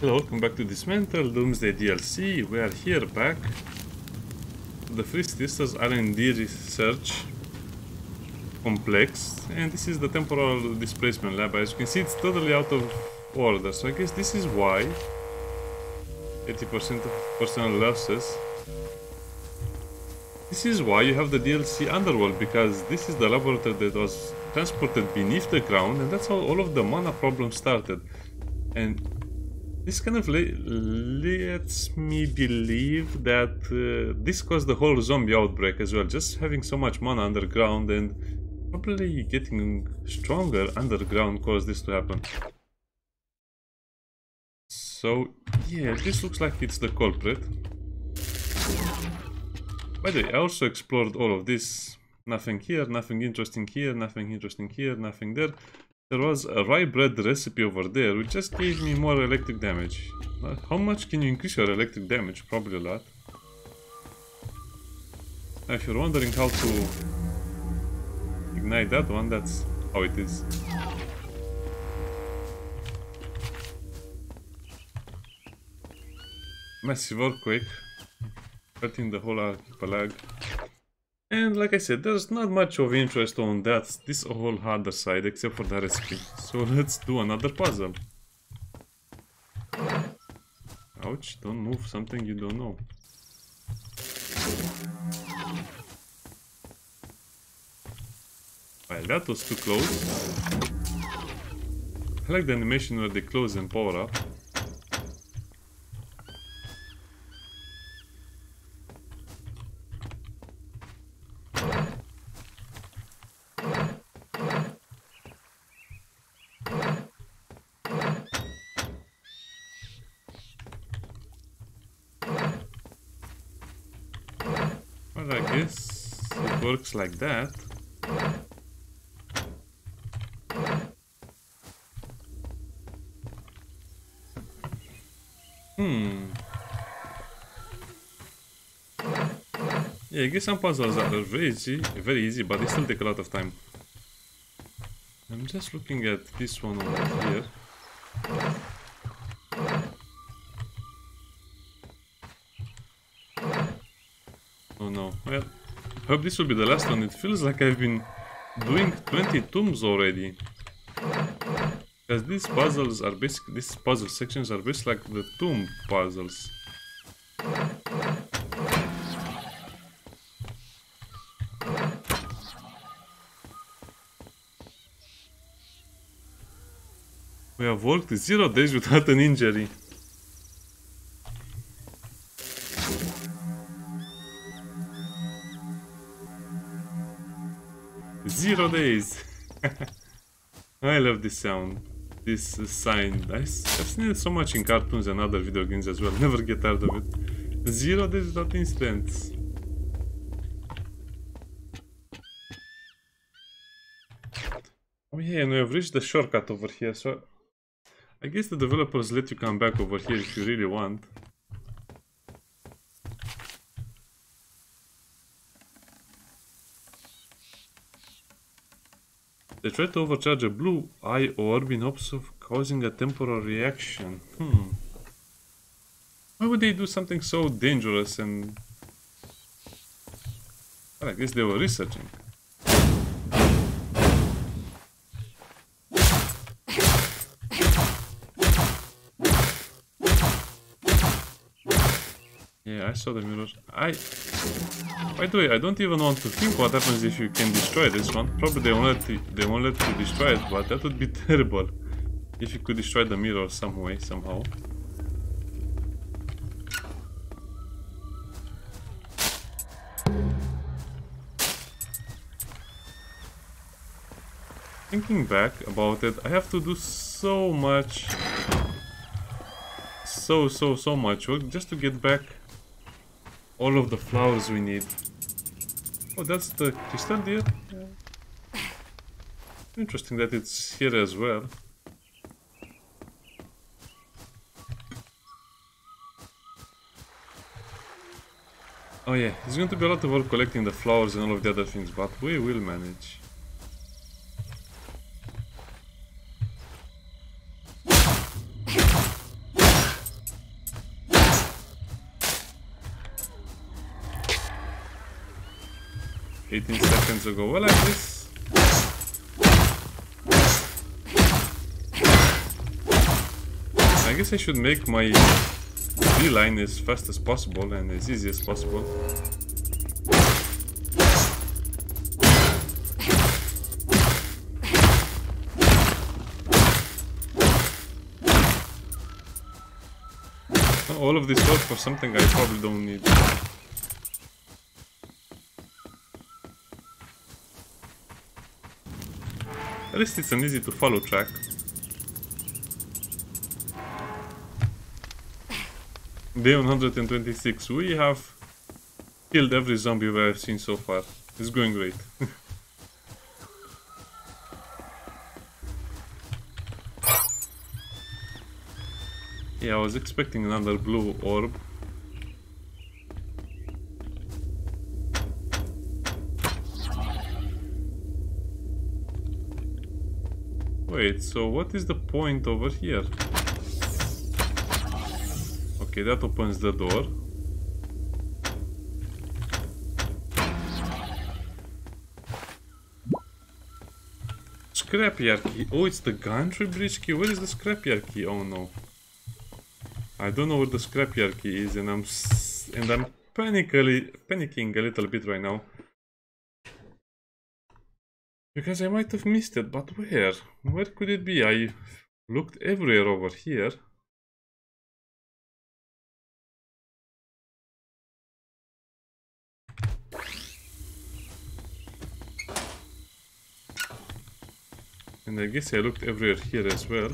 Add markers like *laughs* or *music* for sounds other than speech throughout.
Hello, welcome back to Dysmantle Doomsday DLC. We are here back. The Free Sisters R&D research complex and this is the temporal displacement lab. As you can see it's totally out of order. So I guess this is why 80% of personnel losses. This is why you have the DLC Underworld because this is the laboratory that was transported beneath the ground and that's how all of the mana problems started. And this kind of lets me believe that uh, this caused the whole zombie outbreak as well. Just having so much mana underground and probably getting stronger underground caused this to happen. So, yeah, this looks like it's the culprit. By the way, I also explored all of this. Nothing here, nothing interesting here, nothing interesting here, nothing there. There was a rye bread recipe over there, which just gave me more electric damage. How much can you increase your electric damage? Probably a lot. Now, if you're wondering how to ignite that one, that's how it is. Massive earthquake, hurting the whole archipelago. And like I said, there's not much of interest on that, this whole harder side, except for the recipe. So *laughs* let's do another puzzle. Ouch, don't move something you don't know. Well, that was too close. I like the animation where they close and power up. Looks works like that. Hmm. Yeah, I guess some puzzles are very easy, very easy, but they still take a lot of time. I'm just looking at this one over here. Hope this will be the last one. It feels like I've been doing 20 tombs already. Because these puzzles are basically, these puzzle sections are basically like the tomb puzzles. We have worked zero days *laughs* without an injury. Zero days. *laughs* I love this sound. This uh, sign. I, have seen it so much in cartoons and other video games as well. *laughs* Never get tired of it. Zero days without incidents. Oh yeah, and we have reached the shortcut over here, so... I guess the developers let you come back over here if you really want. They try to overcharge a blue eye orb in hopes of causing a temporal reaction. Hmm. Why would they do something so dangerous and... Well, I guess they were researching. Yeah, I saw the mirror. I... By the way, I don't even want to think what happens if you can destroy this one. Probably they won't let you, they won't let you destroy it, but that would be *laughs* terrible. If you could destroy the mirror some way, somehow. Thinking back about it, I have to do so much so so so much work just to get back all of the flowers we need. Oh, that's the crystal deer? Yeah. Interesting that it's here as well. Oh yeah, it's going to be a lot of work collecting the flowers and all of the other things, but we will manage. 18 seconds ago. Well, like this. I guess I should make my line as fast as possible and as easy as possible. All of this work for something I probably don't need. At least it's an easy to follow track. Day 126. We have killed every zombie we have seen so far. It's going great. *laughs* yeah, I was expecting another blue orb. Wait, so what is the point over here? Okay, that opens the door. Scrapyard key. Oh, it's the gantry bridge key. Where is the scrapyard key? Oh no. I don't know where the scrapyard key is and I'm and I'm panically panicking a little bit right now. Because I might have missed it, but where? Where could it be? I looked everywhere over here. And I guess I looked everywhere here as well.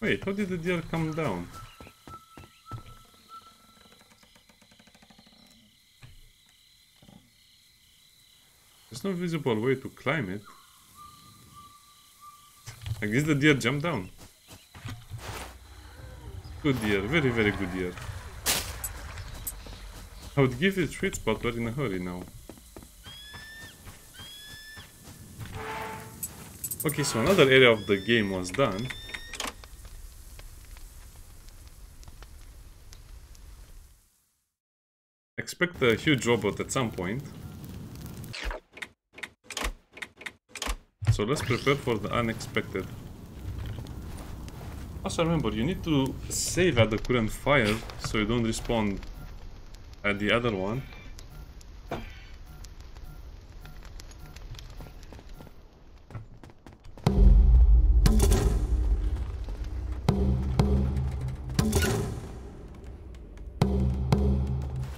Wait, how did the deer come down? No visible way to climb it. I guess the deer jumped down. Good deer, very very good deer. I would give it treats but we're in a hurry now. Okay, so another area of the game was done. Expect a huge robot at some point. So let's prepare for the unexpected. Also remember, you need to save at the current fire so you don't respawn at the other one.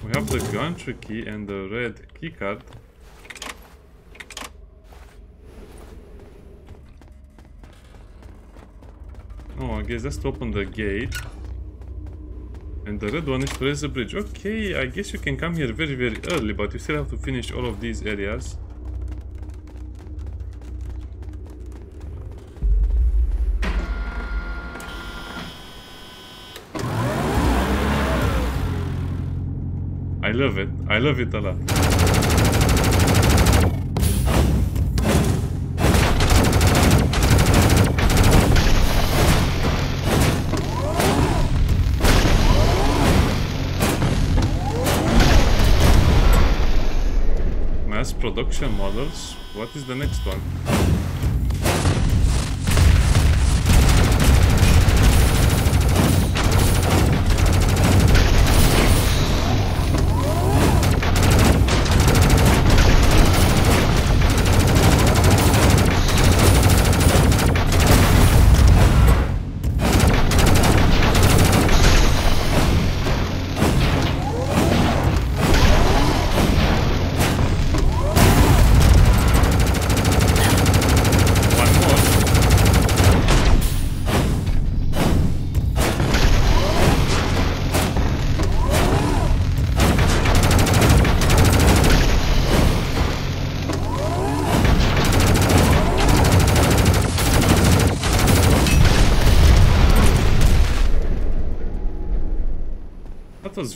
We have the gantry key and the red keycard. Guess to open the gate. And the red one is to raise the bridge. Okay, I guess you can come here very, very early, but you still have to finish all of these areas. I love it. I love it a lot. Production models. What is the next one?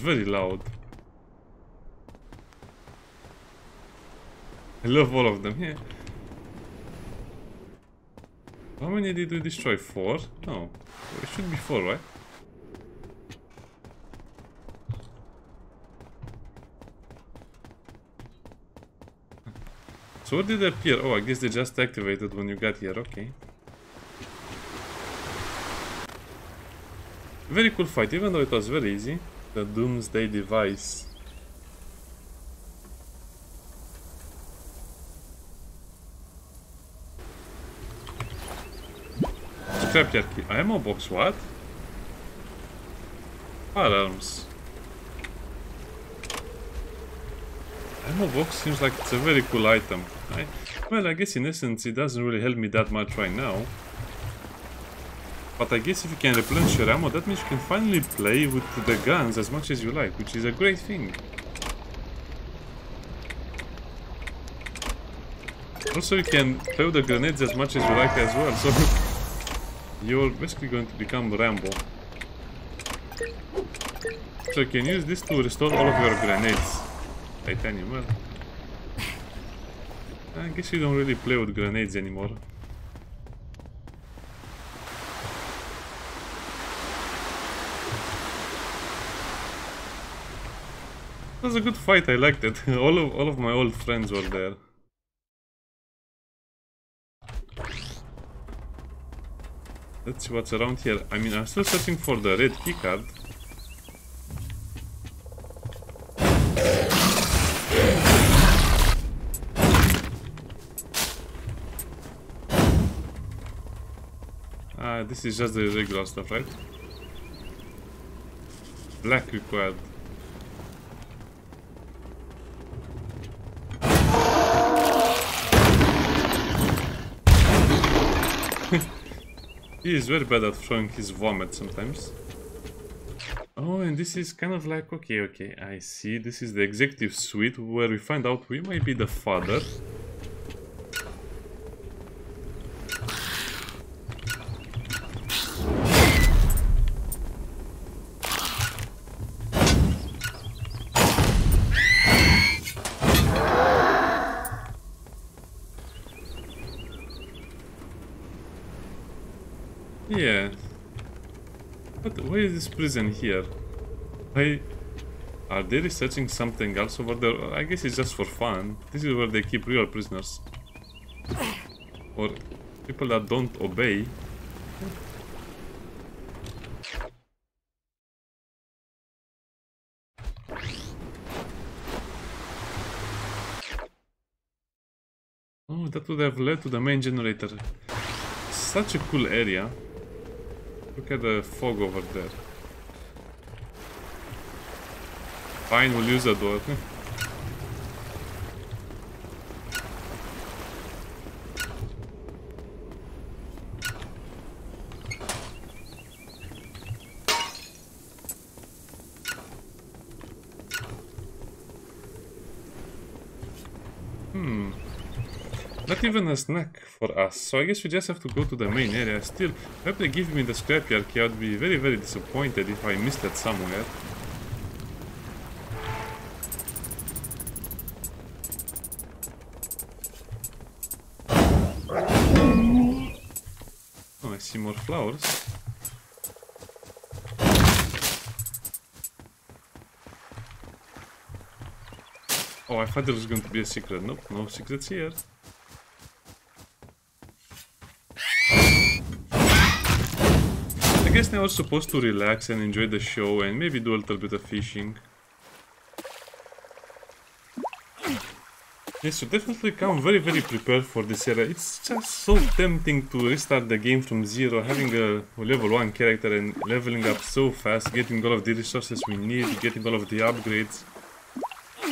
Very loud. I love all of them, yeah. How many did we destroy? Four? No. It should be four, right? So what did appear? Oh, I guess they just activated when you got here. Okay. Very cool fight, even though it was very easy. The Doomsday device. Key. Ammo box, what? Firearms. Ammo box seems like it's a very cool item. I, well, I guess in essence it doesn't really help me that much right now. But I guess if you can replenish your ammo, that means you can finally play with the guns as much as you like, which is a great thing. Also, you can play with the grenades as much as you like as well, so *laughs* you're basically going to become Rambo. So you can use this to restore all of your grenades. Titanium, well. I guess you don't really play with grenades anymore. It was a good fight, I liked it. *laughs* all of all of my old friends were there. Let's see what's around here. I mean, I'm still searching for the red keycard. Ah, this is just the regular stuff, right? Black required. *laughs* he is very bad at throwing his vomit sometimes. Oh, and this is kind of like, okay, okay, I see. This is the executive suite where we find out we might be the father. This prison here? Why are they researching something else over there? I guess it's just for fun. This is where they keep real prisoners. Or people that don't obey. Oh, that would have led to the main generator. Such a cool area. Look at the fog over there. Fine, we'll use that door. hmm. Not even a snack for us, so I guess we just have to go to the main area. Still, if they give me the scrapyard key, I'd be very very disappointed if I missed it somewhere. Thought there was going to be a secret. Nope, no secrets here. I guess now we're supposed to relax and enjoy the show and maybe do a little bit of fishing. Yes, you definitely come very very prepared for this era. It's just so tempting to restart the game from zero, having a level 1 character and leveling up so fast, getting all of the resources we need, getting all of the upgrades.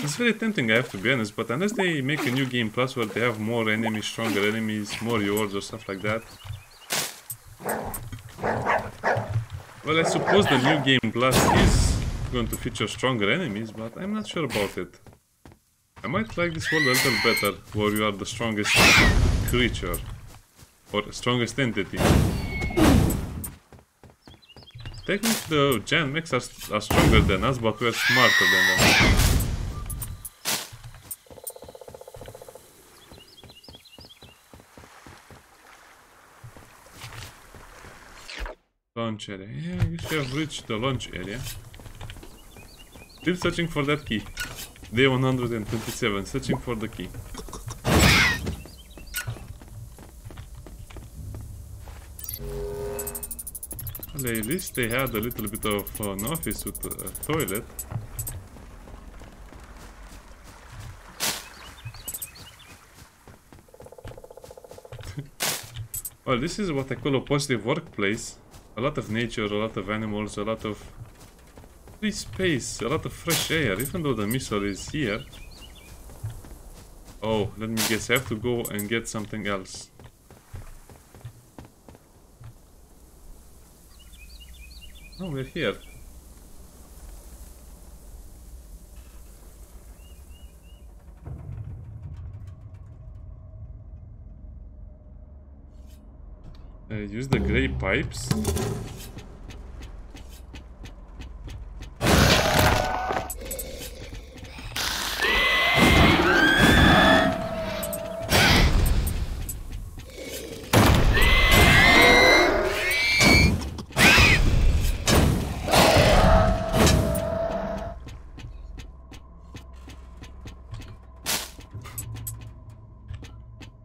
It's very tempting, I have to be honest, but unless they make a new game plus where they have more enemies, stronger enemies, more rewards or stuff like that. Well, I suppose the new game plus is going to feature stronger enemies, but I'm not sure about it. I might like this world a little better, where you are the strongest creature. Or strongest entity. Technically the Gen mechs are, are stronger than us, but we're smarter than them. Launch area. Yeah, we have reached the launch area. Still searching for that key. Day 127, searching for the key. Well, at least they had a little bit of an office with a toilet. *laughs* well, this is what I call a positive workplace. A lot of nature, a lot of animals, a lot of free space, a lot of fresh air, even though the missile is here. Oh, let me guess, I have to go and get something else. Oh, we're here. Uh, use the gray pipes.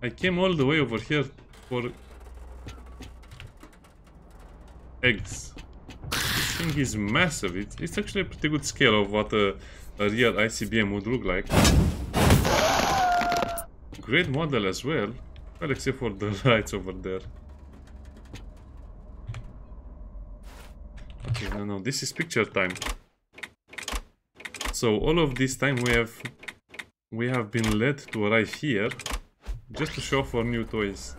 I came all the way over here for eggs. This thing is massive. It's, it's actually a pretty good scale of what a, a real ICBM would look like. Great model as well. Well, except for the *laughs* lights over there. Okay, no, no, this is picture time. So all of this time we have we have been led to arrive here just to show for new toys.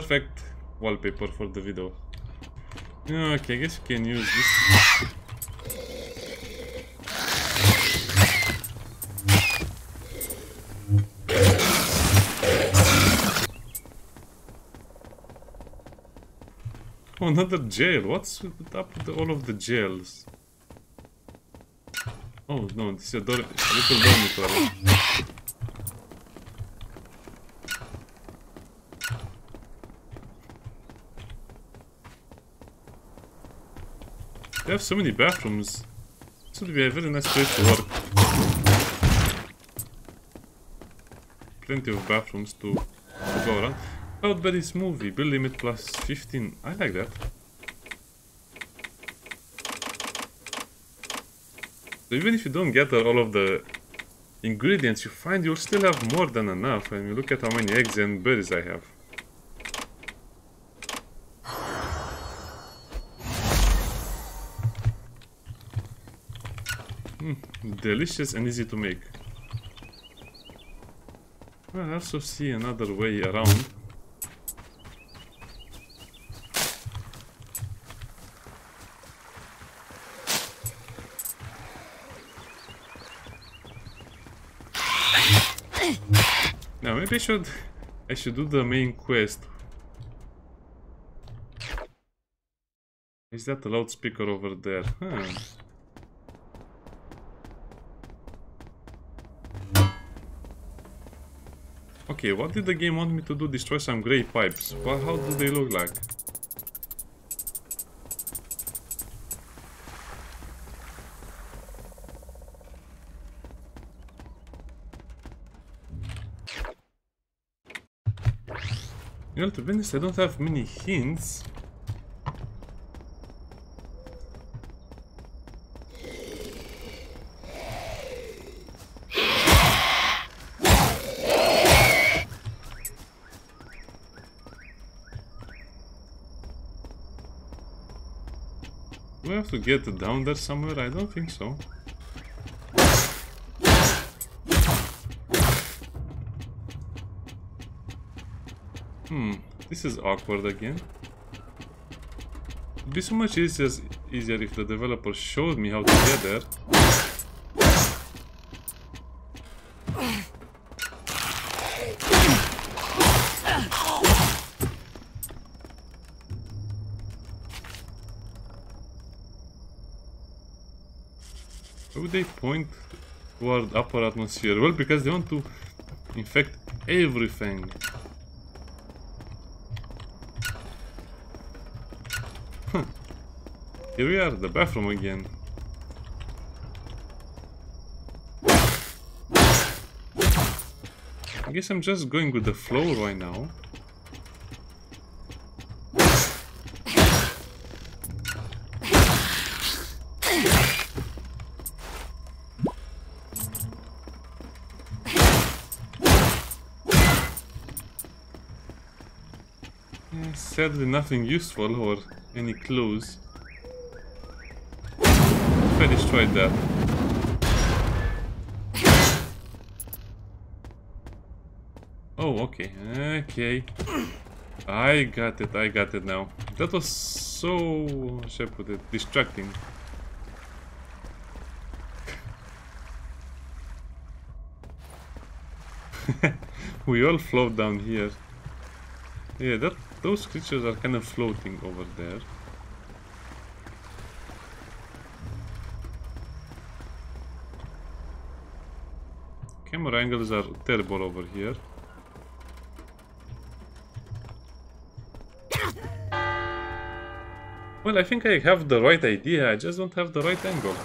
Perfect wallpaper for the video. Okay, I guess you can use this. Oh, another jail. What's up with all of the jails? Oh, no, this is a, little dormitory. They have so many bathrooms. This would be a very nice place to work. Plenty of bathrooms to, to go around. Cloudberry's movie, build limit plus 15. I like that. So even if you don't get all of the ingredients you find, you'll still have more than enough. And you look at how many eggs and berries I have. Delicious and easy to make. I also see another way around. Now maybe I should I should do the main quest. Is that the loudspeaker over there? Huh. Okay, what did the game want me to do? Destroy some grey pipes. Well, how do they look like? You know, to be honest, I don't have many hints. To get down there somewhere? I don't think so. Hmm, this is awkward again. It'd be so much easier, easier if the developer showed me how to get there. Why would they point toward upper atmosphere? Well, because they want to infect everything. Here we are, the bathroom again. I guess I'm just going with the flow right now. Sadly nothing useful or any clues. I destroyed that. Oh, okay, okay. I got it, I got it now. That was so, should I put it, distracting. *laughs* we all float down here. Yeah, that those creatures are kind of floating over there. Camera angles are terrible over here. Well, I think I have the right idea, I just don't have the right angle.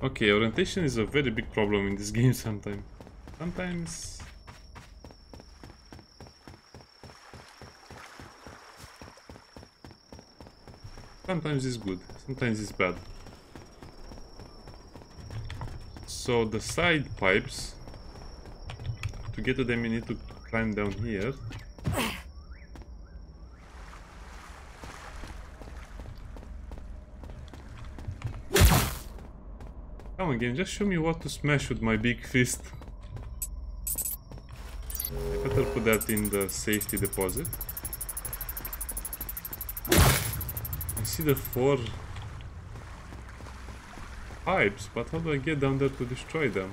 Okay, orientation is a very big problem in this *laughs* game sometimes. Sometimes... Sometimes it's good, sometimes it's bad. So the side pipes, to get to them you need to climb down here. Again, just show me what to smash with my big fist. I better put that in the safety deposit. I see the four pipes, but how do I get down there to destroy them?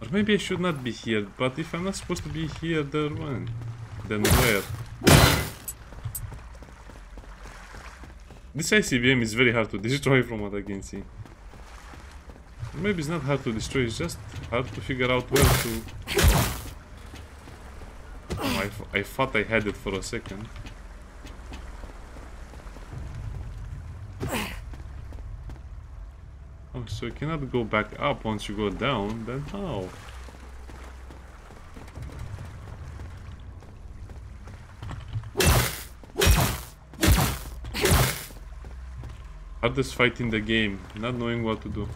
Or maybe I should not be here, but if I'm not supposed to be here, then Then where? This ICBM is very hard to destroy from what I can see. Maybe it's not hard to destroy, it's just hard to figure out where to... Oh, I, I thought I had it for a second. Oh, so you cannot go back up once you go down, then how? Hardest fight in the game, not knowing what to do.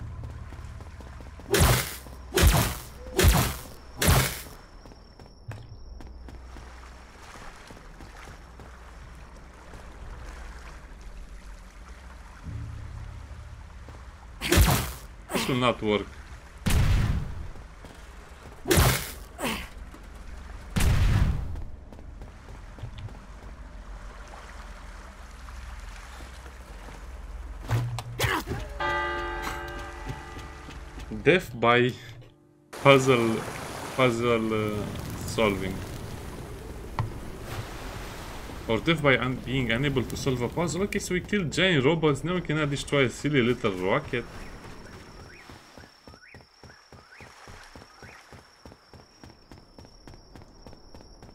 This will not work. Death by puzzle puzzle uh, solving. Or death by un being unable to solve a puzzle. Okay so we killed giant robots. Now we cannot destroy a silly little rocket.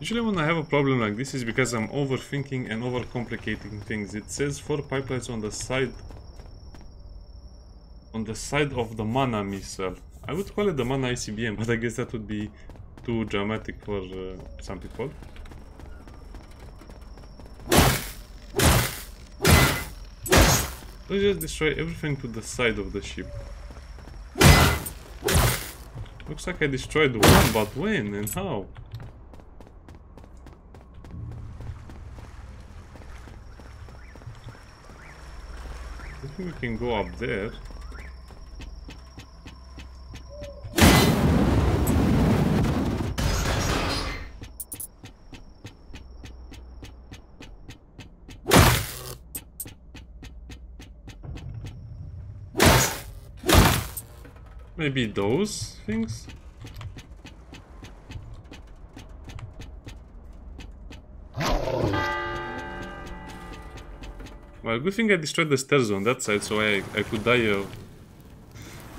Usually when I have a problem like this is because I'm overthinking and overcomplicating things. It says four pipelines on the side on the side of the mana missile. I would call it the mana ICBM, but I guess that would be too dramatic for uh, some people. Let's just destroy everything to the side of the ship. Looks like I destroyed one, but when and how? I think we can go up there. Maybe those things? Well, good thing I destroyed the stairs on that side, so I, I could die uh,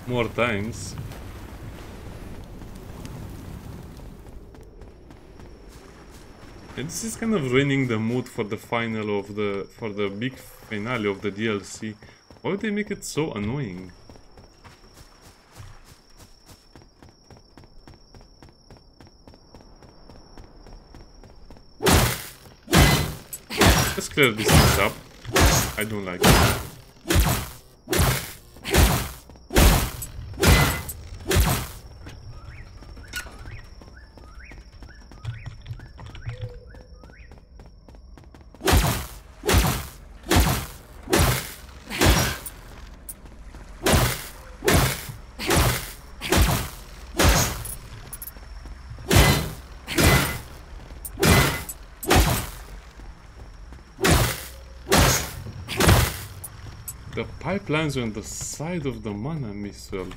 more times. And this is kind of ruining the mood for the final of the for the big finale of the DLC. Why would they make it so annoying? Clear this up. I don't like it. Pipelines on the side of the mana missile.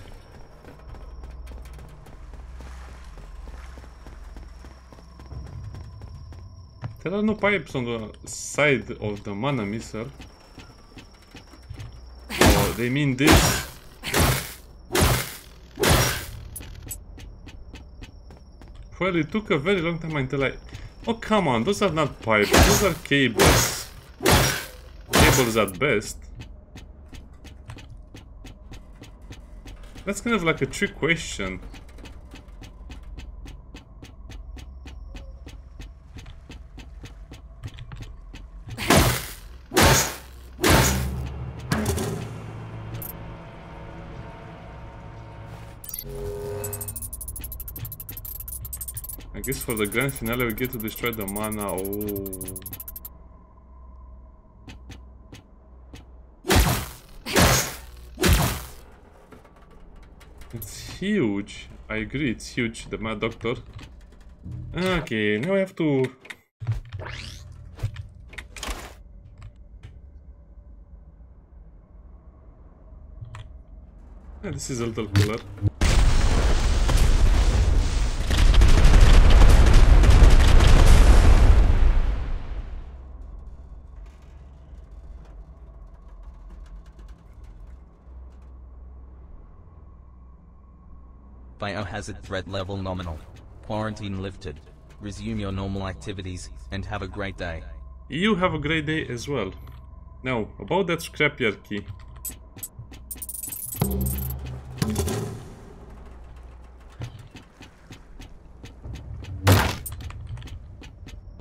There are no pipes on the side of the mana missile. Oh, they mean this. Well, it took a very long time until I... Oh, come on, those are not pipes, those are cables. Cables at best. That's kind of like a trick question. I guess for the grand finale we get to destroy the mana. Oh. Huge. I agree, it's huge, the Mad Doctor. Okay, now I have to... Yeah, this is a little cooler. Biohazard threat level nominal. Quarantine lifted. Resume your normal activities and have a great day. You have a great day as well. Now, about that scrapyard key.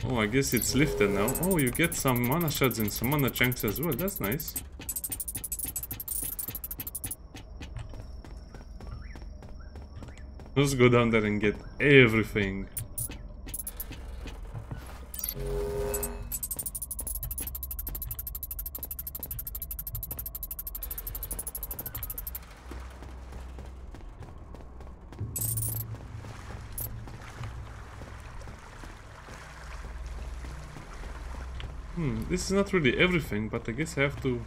Oh, I guess it's lifted now. Oh, you get some mana shards and some mana chunks as well. That's nice. Let's go down there and get everything. Hmm, this is not really everything, but I guess I have to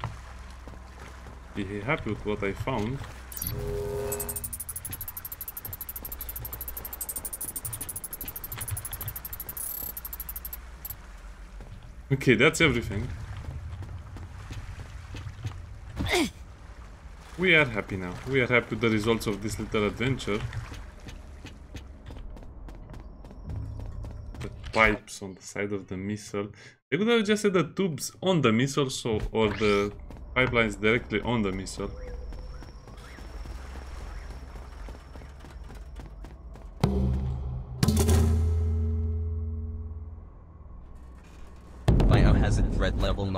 be happy with what I found. Okay, that's everything. We are happy now. We are happy with the results of this little adventure. The pipes on the side of the missile. They could have just said the tubes on the missile, so or the pipelines directly on the missile.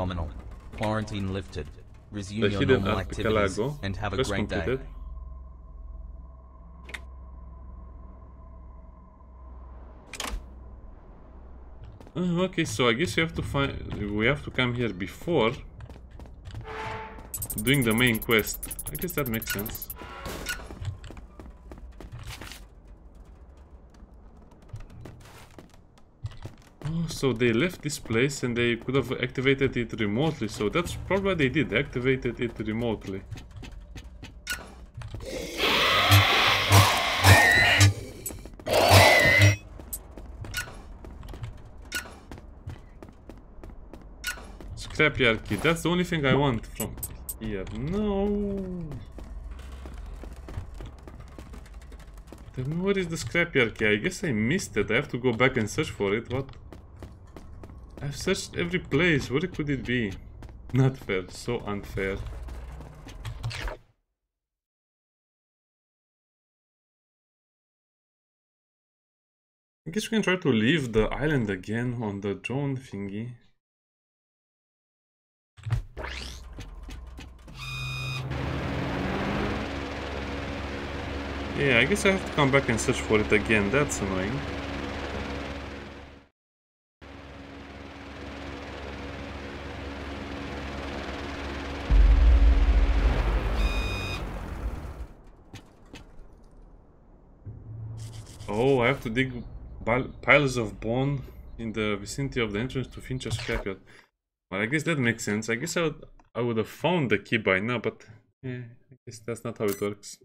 Level nominal. Quarantine lifted. Resume your normal activities and have a great day. Uh, okay, so I guess you have to find we have to come here before doing the main quest. I guess that makes sense. so they left this place and they could have activated it remotely. So that's probably what they did. They activated it remotely. Scrapyard key. That's the only thing I want from here. No. Then where is the scrapyard key? I guess I missed it. I have to go back and search for it. What I've searched every place. Where could it be? Not fair. So unfair. I guess we can try to leave the island again on the drone thingy. Yeah, I guess I have to come back and search for it again. That's annoying. Oh, I have to dig piles of bone in the vicinity of the entrance to Finch's scrapyard. Well, I guess that makes sense. I guess I would, I would have found the key by now, but yeah, I guess that's not how it works.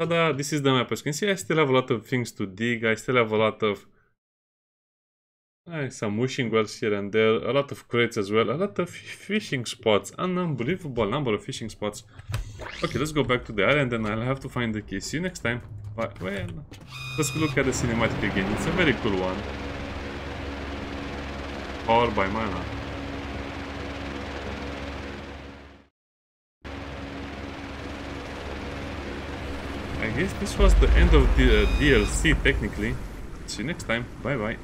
Tada, this is the map. As you can see, I still have a lot of things to dig. I still have a lot of uh, some wishing wells here and there, a lot of crates as well, a lot of *laughs* fishing spots, an unbelievable number of fishing spots. Okay, let's go back to the island and I'll have to find the key. See you next time. Bye. Well, let's look at the cinematic again. It's a very cool one. Powered by mana. I guess this was the end of the uh, DLC technically. See you next time. Bye bye.